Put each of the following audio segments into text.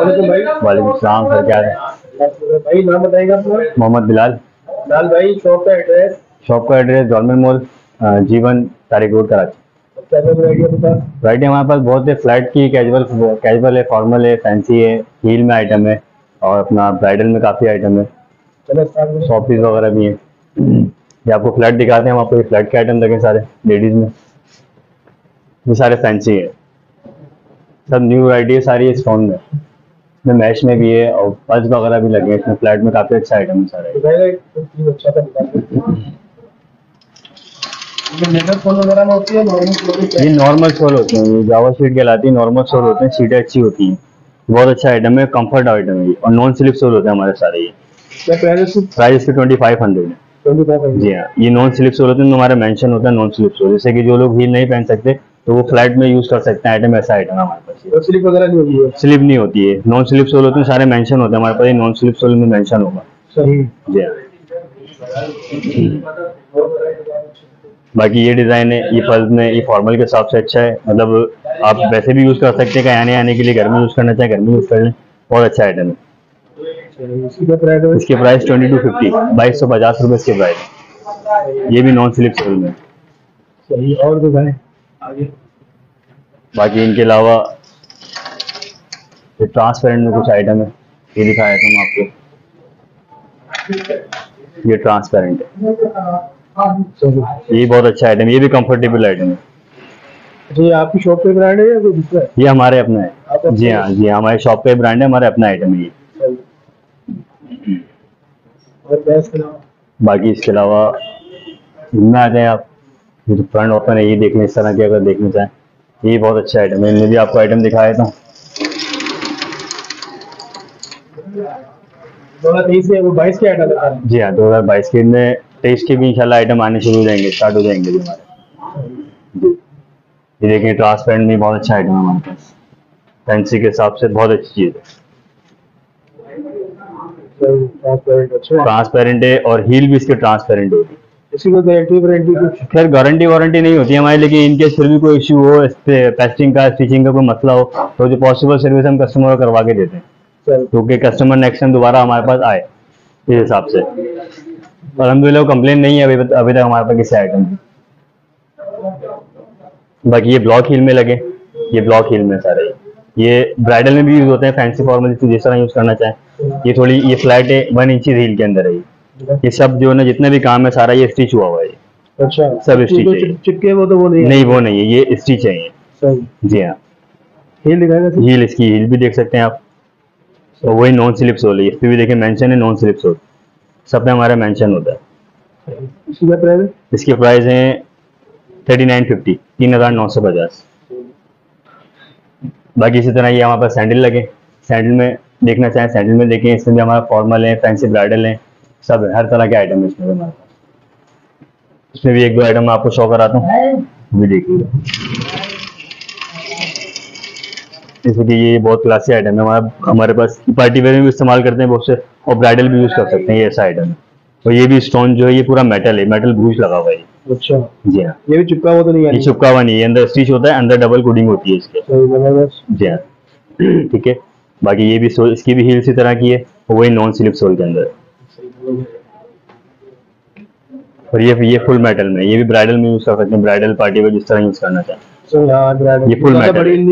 सलाम सर क्या है। भाई नाम बताएगा मोहम्मद बिलाल। लाल भाई शॉप का एड्रेस शॉप का address government mall Jeevan Tariq road Karachi. Variety variety हमारे पास बहुत है फ्लैट की कैजुअल कैजुअल है फॉर्मल है फैंसी है हील में आइटम है और अपना ब्राइडल में काफ़ी आइटम है। शॉप पीस वगैरह भी हैं। ये आपको फ्लैट दिखाते हैं हम आपको ये फ्लैट के आइटम देखें सारे लेडीज़ में। ये सारे फैंसी है। सब न्यू वैरायटी है सारी स्टोन में। इसमें मैश में भी है और पर्स वगैरह भी लगे हैं। इसमें फ्लैट में काफ़ी अच्छा आइटम है सारे। चीज़ अच्छा ये है नॉर्मल ये नॉर्मल सोल होते हैं। ये जावा शीट कहलाती है नॉर्मल सोल होते हैं सीटें अच्छी होती हैं। बहुत अच्छा आइटम है कंफर्ट आइटम है और नॉन स्लिप सोल होते हैं हमारे सारे ये। प्राइस इसके? ट्वेंटी फाइव हंड्रेड है। जी हाँ ये नॉन स्लिप सोल होते हैं हमारा मेंशन होता है नॉन स्लिप सोल जैसे कि जो लोग हील नहीं पहन सकते तो वो फ्लैट में यूज़ कर सकते हैं आइटम ऐसा आइटम है हमारे पास। स्लिप वगैरह नहीं होगी है स्लिप नहीं होती है नॉन स्लिप सोल होते हैं सारे मेंशन होते हैं हमारे पास ये नॉन स्लिप सोल में मेंशन होगा। सही जी हाँ। बाकी ये डिज़ाइन है ये पल्स में ये फॉर्मल के हिसाब से अच्छा है। मतलब आप वैसे भी यूज़ कर सकते हैं कहीं आने आने के लिए घर में यूज़ करना चाहे घर में यूज़ कर लें बहुत अच्छा आइटम है। इसकी प्राइस है? इसके प्राइस ट्वेंटी टू फिफ्टी बाईस सौ पचास रुपये इसके प्राइस ये भी नॉन स्लिप सोल में। सही और आगे। बाकी इनके अलावा ये ट्रांसपेरेंट में कुछ आइटम है ये दिखाया था मैं आपको। ये ट्रांसपेरेंट है। ये बहुत अच्छा आइटम है ये भी कंफर्टेबल आइटम है। ये आपकी शॉप पे ब्रांड है या कोई दूसरा है? ये हमारे अपना है। जी हाँ जी हाँ हमारे शॉप पे ब्रांड है हमारे अपना आइटम है ये। बाकी इसके अलावा इनमें आ जाए आप। ये जो फ्रंट ओपन है ये देख लें इस तरह के अगर देखना चाहें। ये बहुत अच्छा आइटम है। इनमें भी आपको आइटम दिखाया था। दो हज़ार तेईस बाईस के आइटम जी हाँ दो हज़ार बाईस के इनमें तेईस के भी इंशाल्लाह आइटम आने शुरू हो जाएँगे स्टार्ट हो जाएँगे जी हमारे। ये देखिए ट्रांसपेरेंट भी बहुत अच्छा आइटम है हमारे पास। फैंसी के हिसाब से बहुत अच्छी चीज़ है। ट्रांसपेरेंट ट्रांसपेरेंट है। और हील भी इसके ट्रांसपेरेंट होगी। इसकी कोई गारंटी वारंटी कुछ? खैर गारंटी वारंटी नहीं होती हमारी लेकिन इनके फिर भी कोई इशू हो पेस्टिंग का स्टिचिंग का कोई मसला हो तो जो पॉसिबल सर्विस हम कस्टमर को करवा के देते हैं। क्योंकि कस्टमर नेक्स्ट टाइम दोबारा हमारे पास आए इस हिसाब से। और अलहमदिल्ला कंप्लेन नहीं है अभी अभी तक हमारे पास किसी आइटम की। बाकी ये ब्लॉक हील में लगे ये ब्लॉक हील में सारे। ये ब्राइडल में भी यूज़ होते हैं फैंसी फॉर्मल जिस तरह यूज़ करना चाहें। ये थोड़ी ये फ्लैट है वन इंच हील के अंदर है ये ये सब जो है ना जितने भी काम है सारा ये स्टिच हुआ हुआ है अच्छा। सब स्टिच है। चिप- चिपके वो तो वो नहीं नहीं वो नहीं है ये स्टिच है सही। जी हाँ। हील दिखाएगा हील इसकी हील भी देख सकते हैं आप। और वही नॉन स्लिप सोल है इस पे भी देखिए मेंशन है नॉन स्लिप सोल सब पे हमारा मेंशन होता है। इसकी प्राइस है? प्राइस हैं थर्टी नाइन फिफ्टी तीन हज़ार नौ सौ पचास। बाकी इसी तरह ये हमारे पास सैंडल लगे। सैंडल में देखना चाहें सैंडल में देखें इसमें भी हमारा फॉर्मल है फैंसी ब्राइडल है। सब है हर तरह के आइटम है इसमें भी हमारे पास इसमें भी एक दो आइटम आपको शो कराता हूँ। भी जैसे कि ये बहुत क्लासी आइटम है। हमारा हमारे पास पार्टी वेयर में भी इस्तेमाल करते हैं बहुत से और ब्राइडल भी यूज़ कर सकते हैं ये ऐसा आइटम है। और ये भी स्टोन जो है ये पूरा मेटल है मेटल ब्रूज लगा हुआ है अच्छा। जी हाँ। ये भी चिपका हुआ तो नहीं है? ये चिपका हुआ नहीं है। अंदर स्टिच होता है अंदर डबल कोडिंग होती है इसके। जी हाँ। ठीक है। बाकी ये भी सोल इसकी भी हील इसी तरह की है वही नॉन स्लिप सोल के अंदर। है। और ये ये फुल मेटल में ये भी ब्राइडल में यूज़ कर सकते हैं ब्राइडल पार्टी में जिस तरह यूज़ करना चाहें। ये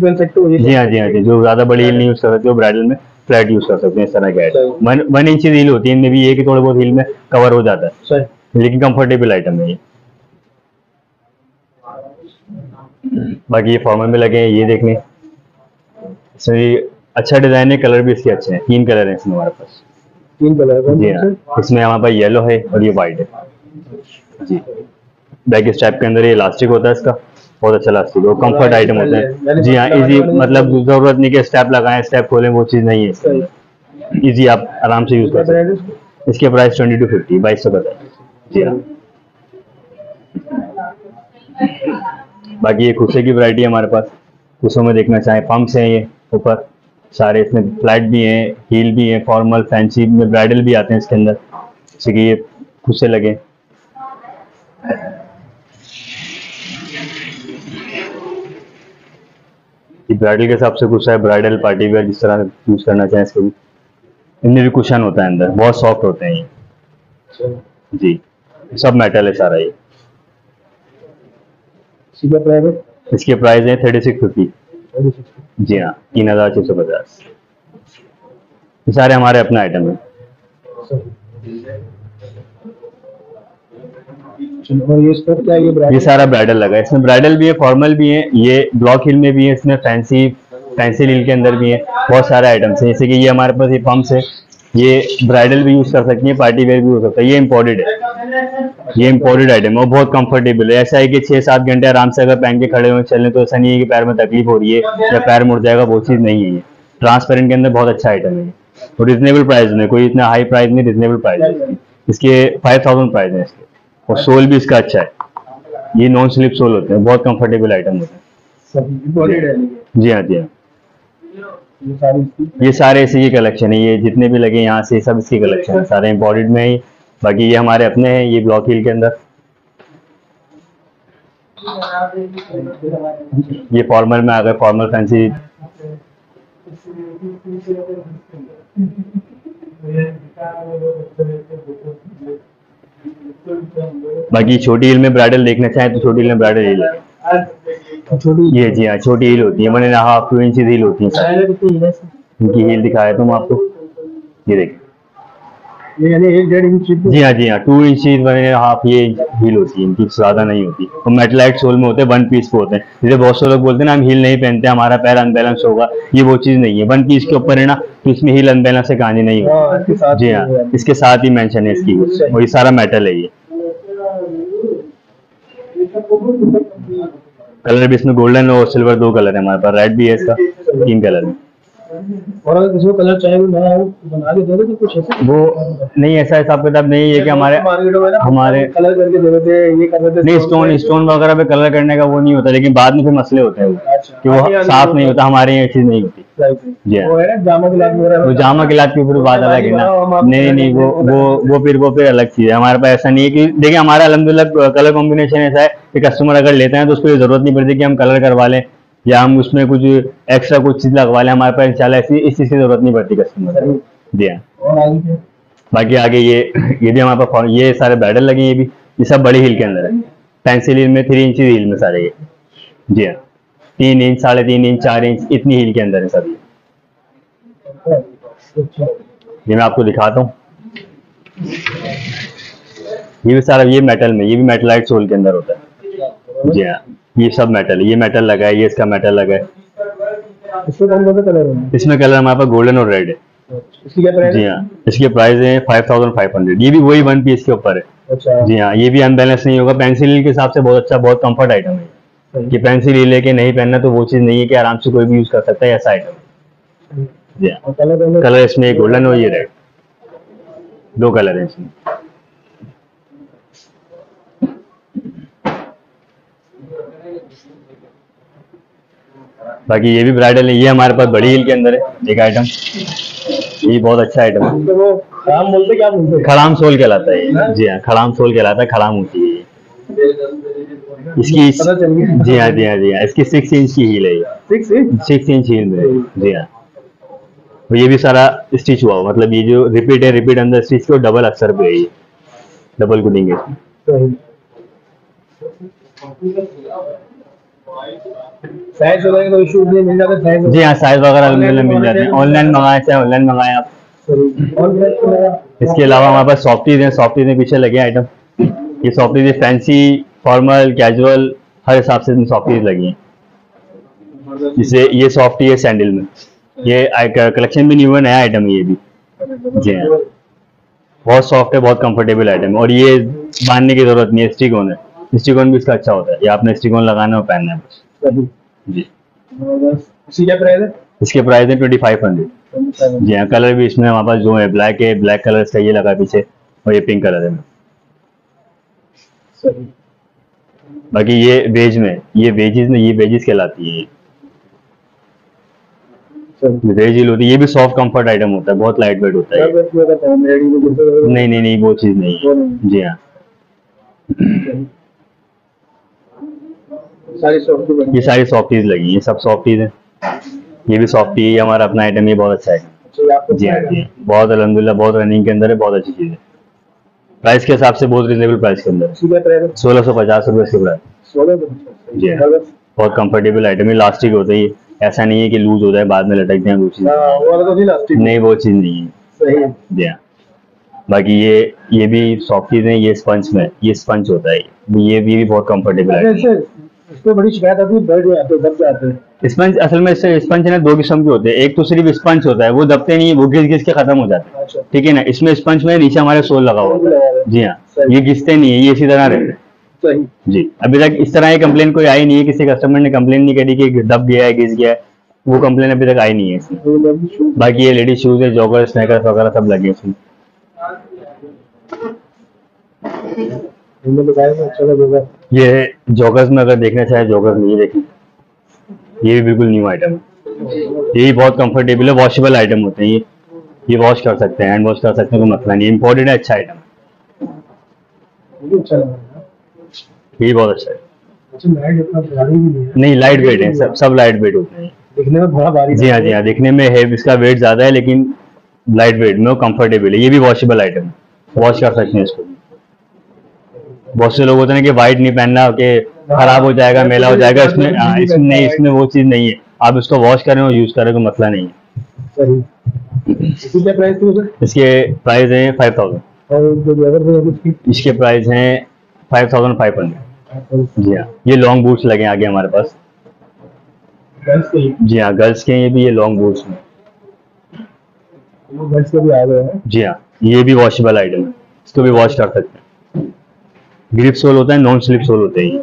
है। सकते हो जी हाँ जी हाँ जी जो ज़्यादा बड़ी हील नहीं यूज़ कर सकते वो ब्राइडल में फ्लैट यूज़ कर सकते हैं इस तरह के वन वन इंच हील होती है इनमें भी ये कि थोड़े बहुत हील में कवर हो जाता है। लेकिन कंफर्टेबल आइटम है ये। बाकी ये फॉर्मल में लगे हैं ये देख लें इसमें अच्छा डिज़ाइन है कलर भी इसके अच्छे हैं तीन कलर हैं इसमें हमारे पास। तीन कलर है। जी हाँ इसमें हमारे पास येलो है और ये वाइट है। जी। बैक स्टैप के अंदर ये इलास्टिक होता है इसका। बहुत अच्छा इलास्टिक है। कंफर्ट आइटम होता है। जी हाँ इजी मतलब ज़रूरत नहीं कि स्टेप लगाएँ स्टेप खोलें वो चीज़ नहीं है। इजी आप आराम से यूज़ कर सकते हैं। इसके प्राइस ट्वेंटी टू फिफ्टी बाईस सौ बताए जी हाँ। बाकी ये खुसे की वैरायटी है हमारे पास। खुसों में देखना चाहें पम्प्स हैं ये ऊपर। सारे इसमें फ्लैट भी हैं हील भी हैं फॉर्मल फैंसी में ब्राइडल भी आते हैं इसके अंदर। जैसे कि ये खुसे लगे। ब्राइडल के हिसाब से खुसा है ब्राइडल पार्टी वेयर जिस तरह यूज़ करना चाहें इसको भी। इनमें भी कुशन होता है अंदर बहुत सॉफ्ट होते हैं ये। जी सब मेटल है सारा ये। इसके प्राइस है? थर्टी सिक्स फिफ्टी 36 जी हाँ तीन हज़ार छह सौ पचास। ये सारे हमारे अपना आइटम हैं। और ये इसका क्या है? ये ब्रांड ये सारा ब्राइडल लगा है। इसमें ब्राइडल भी है फॉर्मल भी है ये ब्लॉक हिल में भी है इसमें फैंसी फैंसी हिल के अंदर भी है बहुत सारे आइटम्स हैं। जैसे कि ये हमारे पास ये पम्प्स है। ये ब्राइडल भी यूज़ कर सकती है पार्टी वेयर भी हो सकता है ये इम्पोर्टेड है। ये इम्पोर्टेड आइटम है बहुत कंफर्टेबल है। ऐसा है कि छह सात घंटे आराम से अगर पहन के खड़े हो चलें तो ऐसा नहीं है कि पैर में तकलीफ़ हो रही है या पैर मुड़ जाएगा वो चीज़ नहीं है ये। ट्रांसपेरेंट के अंदर बहुत अच्छा आइटम है और रिजनेबल प्राइस में कोई इतना हाई प्राइस नहीं रिजनेबल प्राइस है इसके। फाइव थाउज़ेंड प्राइस है इसके। और सोल भी इसका अच्छा है। ये नॉन स्लिप सोल होते हैं बहुत कंफर्टेबल आइटम होते है। जी हाँ जी हाँ। ये सारी इसी की कलेक्शन है, ये जितने भी लगे यहाँ से सब इसकी कलेक्शन है, सारे इम्पोर्टेड में ही, बाकी ये हमारे अपने हैं, ये ब्लॉक हिल के अंदर। ये फॉर्मल में आ गए फॉर्मल फैंसी बाकी छोटी हिल में ब्राइडल देखना चाहे तो छोटी हिल में ब्राइडल है। छोटी ये जी हाँ छोटी हिल होती है one and half two inch heel होती है। है इनकी हिल दिखाया तुम आपको। ये देखिए यानी एक डेढ़ इंच जी हाँ जी हाँ two inch one and half ये हील होती है इनकी ज़्यादा नहीं होती। और मेटलाइट सोल में होते हैं वन पीस पे होते हैं। जैसे बहुत से लोग बोलते हैं ना हम हील नहीं पहनते हमारा पैर अनबैलेंस होगा। ये वो चीज़ नहीं है। वन पीस के ऊपर है ना तो इसमें हील अनबैलेंस से कहानी नहीं होती। हाँ, इसके साथ जी हाँ इसके साथ ही मेंशन है इसकी। और ये सारा मेटल है ये। कलर भी इसमें गोल्डन और सिल्वर दो कलर है हमारे पास। रेड भी है इसका, तीन कलर है। और अगर किसी को कलर चाहिए वो नया हो तो बना के दे दो तो कुछ ऐसा वो नहीं ऐसा हिसाब किताब नहीं है कि हमारे हमारे कलर करके दे देते हैं ये कर देते नहीं तो- स्टोन स्टोन वगैरह पे कलर करने का वो नहीं होता लेकिन बाद में फिर मसले होते हैं वो अच्छा। कि वो साफ़ नहीं होता हमारे यहाँ चीज़ नहीं होती। जी हाँ। वो है जामा के लाइट वगैरह वो जामा के फिर बात अलग है ना। नहीं नहीं वो वो वो फिर वो फिर अलग चीज़ है। हमारे पास ऐसा नहीं है कि देखिए हमारा अलहमदुलिल्लाह कलर कॉम्बिनेशन ऐसा है कि कस्टमर अगर लेते हैं तो उसको ये ज़रूरत नहीं पड़ती कि हम कलर करवा लें। या हम उसमें कुछ एक्स्ट्रा कुछ चीज़ लगवा लें हमारे पास इंशाल्लाह ऐसी इस चीज़ की ज़रूरत नहीं पड़ती कस्टमर जी हाँ? बाकी आगे ये ये भी हमारे पास ये सारे ब्राइडल लगे ये भी ये सब बड़ी हिल के अंदर है। पेंसिल हिल में थ्री इंच हिल में सारे ये। जी हाँ। तीन इंच साढ़े तीन इंच चार इंच इतनी हिल के अंदर है सब। ये ये मैं आपको दिखाता हूँ। ये भी सारा ये मेटल में ये भी मेटलाइट सोल के अंदर होता है। जी हाँ। ये सब मेटल है ये मेटल लगा है ये इसका मेटल लगा है। इसमें कौन कौन से कलर हैं? इसमें कलर हमारे पास गोल्डन और रेड है। इसकी क्या प्राइस जी है इसके प्राइस है फाइव थाउज़ेंड फाइव हंड्रेड ये भी वही वन पीस के ऊपर है। अच्छा। जी हाँ ये भी अनबैलेंस नहीं होगा। पेंसिल के हिसाब से बहुत अच्छा बहुत कंफर्ट आइटम है। कि पेंसिल ही लेके नहीं पहनना तो वो चीज़ नहीं है कि आराम से कोई भी यूज़ कर सकता है ऐसा आइटम जी हाँ। कलर इसमें गोल्डन और ये रेड दो कलर है इसमें। बाकी ये भी ब्राइडल है ये हमारे पास बड़ी हिल के अंदर है एक आइटम ये बहुत अच्छा आइटम है। तो वो बोलते क्या बोलते हैं? खड़ाम सोल कहलाता है ये। जी हाँ खड़ाम सोल कहलाता है खड़ाम होती है इसकी जी हाँ जी हाँ जी हाँ इसकी सिक्स इंच की हील है सिक्स इंच हील में जी हाँ। और ये भी सारा स्टिच हुआ मतलब ये जो रिपीट है रिपीट अंदर स्टिच को डबल अक्सर पे है ये। डबल कुटिंग है साइज़ वगैरह का इशू नहीं मिल जाता साइज़ जी हाँ साइज़ वगैरह अलहमदिल्ला मिल जाते हैं। ऑनलाइन मंगाए चाहे ऑनलाइन मंगाए आप। और इसके अलावा हमारे पास सॉफ्टीज हैं सॉफ्टीज में पीछे लगे आइटम ये सॉफ्टीज फैंसी फॉर्मल कैजुअल हर हिसाब से सॉफ्टीज लगी हैं। जिसे ये सॉफ्टी है सैंडल में। ये कलेक्शन भी न्यू है नया आइटम है ये भी। जी हाँ। बहुत सॉफ्ट है बहुत कंफर्टेबल आइटम और ये बांधने की ज़रूरत नहीं है स्टिकॉन है? स्टिकॉन भी इसका अच्छा होता है। ये आपने स्टिकॉन लगाना और पहनना है बस। जी। क्या प्राइस है? इसके प्राइस है ट्वेंटी फाइव हंड्रेड जी हाँ कलर भी इसमें हमारे पास जो है ब्लैक है ब्लैक कलर इसका ये लगा पीछे और ये पिंक कलर है बाकी ये वेज में ये वेजेस में ये वेजेस कहलाती है। वेज हिल होती है ये भी सॉफ्ट कंफर्ट आइटम होता है बहुत लाइट वेट होता है नहीं नहीं नहीं वो चीज़ नहीं जी हाँ। सारी सॉफ्ट बनी। ये सारी सॉफ्टीज लगी ये सब सॉफ्टीज है ये भी सॉफ्टी है ये हमारा अपना आइटम ये बहुत अच्छा है। जी हाँ जी हाँ। बहुत अलहमदिल्ला बहुत रनिंग के अंदर है बहुत अच्छी चीज़ है। प्राइस के हिसाब से बहुत रिजनेबल प्राइस के अंदर। है सोलह सौ पचास रुपये इसके प्राइस जी हाँ। बहुत कंफर्टेबल आइटम है इलास्टिक होता है ऐसा नहीं है कि लूज हो जाए बाद में लटक जाए वो चीज़ हाँ तो नहीं वो चीज़ नहीं है। जी हाँ। बाकी ये ये भी सॉफ्ट चीज़ है ये स्पंज में ये स्पंज होता है। ये भी, ये भी बहुत कंफर्टेबल अच्छा है। इससे इस पे बड़ी शिकायत आती है बैठ जाते दब जाते हैं। स्पंज असल में स्पंज ना दो किस्म के होते हैं। एक तो सिर्फ़ स्पंज होता है वो दबते नहीं है वो घिस घिस के खत्म हो जाते हैं। अच्छा। ठीक है ना इसमें स्पंज में नीचे हमारे सोल लगा हुआ होता है। जी हाँ ये घिसते नहीं है ये इसी तरह रहते हैं। जी अभी तक इस तरह की कंप्लेन कोई आई नहीं है किसी कस्टमर ने कंप्लेन नहीं करी कि दब गया है घिस गया है वो कंप्लेन अभी तक आई नहीं है इसमें। बाकी ये लेडीज़ शूज़ है जॉगर स्नैकर्स वगैरह सब लगे हैं तो ये जॉगर्स में अगर देखना चाहे जॉगर्स नहीं देखें। ये भी बिल्कुल न्यू आइटम है। ये भी बहुत कंफर्टेबल है वॉशेबल आइटम होते हैं ये। ये वॉश कर सकते हैं हैंड वॉश कर सकते हैं कोई मसला नहीं इम्पोर्टेड है अच्छा आइटम ये अच्छा है ये बहुत अच्छा है। अच्छा नहीं लाइट वेट है सब सब लाइट वेट होते हैं। दिखने में बड़ा भारी जी हाँ जी हाँ। दिखने में है इसका वेट ज़्यादा है लेकिन लाइट वेट में कंफर्टेबल है। ये भी वॉशेबल आइटम है। वॉश कर सकते हैं इसको। बहुत से लोग होते हैं कि वाइट नहीं पहनना कि खराब हो जाएगा मेला हो जाएगा इसमें हाँ, इसमें नहीं इसमें वो चीज़ नहीं है। आप इसको वॉश करें और यूज़ करें कोई मसला नहीं है। सही। इसकी प्राइस हैं फाइव थाउज़ेंड और जो है इसके प्राइस हैं फाइव थाउज़ेंड फाइव हंड्रेड जी हाँ ये लॉन्ग बूट्स लगे आगे हमारे पास। जी हाँ गर्ल्स के ये भी ये लॉन्ग बूट्स में गर्ल्स के भी आ गए हैं। जी हाँ ये भी वॉशेबल आइटम है। इसको भी वॉश कर सकते हैं। ग्रिप सोल होता है नॉन स्लिप सोल होते हैं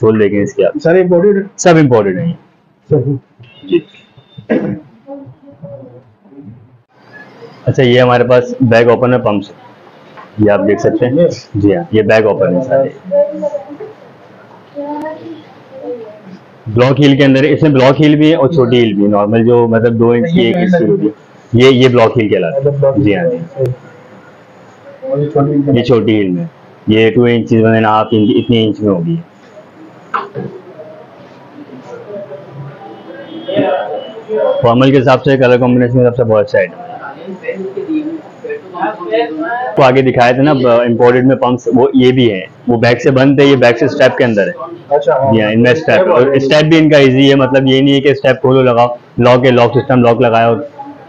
सोल देखें इसके आप। सारे इम्पोर्टेड सब इम्पोर्टेंट है जी अच्छा ये हमारे पास बैग ओपनर पंप्स ये आप देख सकते हैं। जी हाँ ये बैग ओपन है सारे। ब्लॉक हील के अंदर इसमें ब्लॉक हील भी है और छोटी हील भी है। नॉर्मल जो मतलब दो इंच की एक इंच की होती है। ये ये ब्लॉक हील कहलाता है। जी हाँ जी। ये छोटी हील में। ये two inch one half inch इतनी इंच में होगी। फॉर्मल के हिसाब से कलर कॉम्बिनेशन के हिसाब से बहुत है तो आगे दिखाए थे ना इम्पोर्टेड में पंप्स वो ये भी है। वो बैक से बंद है ये बैक से स्टेप के अंदर है। अच्छा हाँ। इनमें स्टेप और स्टेप भी इनका इजी है मतलब ये नहीं है कि स्टेप खोलो लगाओ लॉक है लॉक सिस्टम लॉक लगाया और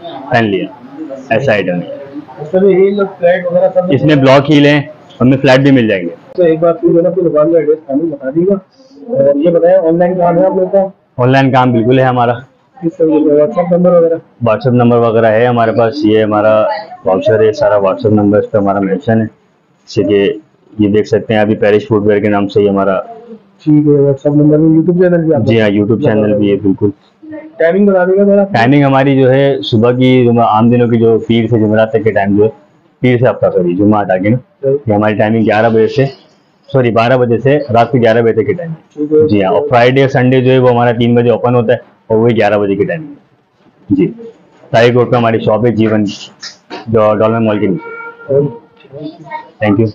पहन लिया। ऐसा आइटम है। इसमें ब्लॉक हील है। हमें फ्लैट भी मिल जाएँगे। तो एक बार फिर जो है ना दुकान का एड्रेस बता दीजिएगा। और ये बताया ऑनलाइन काम है आप लोग का? ऑनलाइन काम बिल्कुल है हमारा। व्हाट्सअप नंबर वगैरह? व्हाट्सएप नंबर वगैरह है हमारे पास। ये हमारा वाउचर है सारा व्हाट्सएप नंबर इस पर हमारा मेंशन है। जैसे कि ये देख सकते हैं अभी पेरिस फुटवेयर के नाम से ही हमारा ठीक है व्हाट्सअप नंबर में यूट्यूब चैनल भी जी हाँ यूट्यूब चैनल भी है बिल्कुल। टाइमिंग बता देगा टाइमिंग हमारी जो है सुबह की आम दिनों की जो पीर से जुमेरात तक के टाइम जो है पीर से आपका सॉरी जुम्मा हटा के ना। ये हमारी टाइमिंग ग्यारह बजे से सॉरी बारह बजे से रात को ग्यारह बजे तक की टाइमिंग जी हाँ और फ्राइडे और संडे जो है वो हमारा तीन बजे ओपन होता है और वही ग्यारह बजे की टाइमिंग जी। ताई रोड पे हमारी शॉप है जीवन डॉलर मॉल के नीचे। Thank you